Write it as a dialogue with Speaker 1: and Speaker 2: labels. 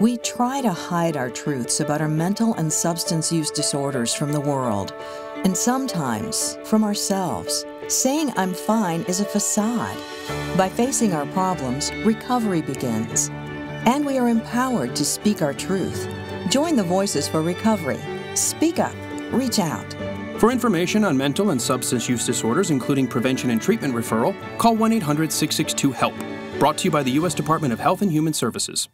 Speaker 1: We try to hide our truths about our mental and substance use disorders from the world, and sometimes from ourselves. Saying I'm fine is a facade. By facing our problems, recovery begins. And we are empowered to speak our truth. Join the Voices for Recovery. Speak up. Reach out.
Speaker 2: For information on mental and substance use disorders, including prevention and treatment referral, call 1 800 662 HELP. Brought to you by the U.S. Department of Health and Human Services.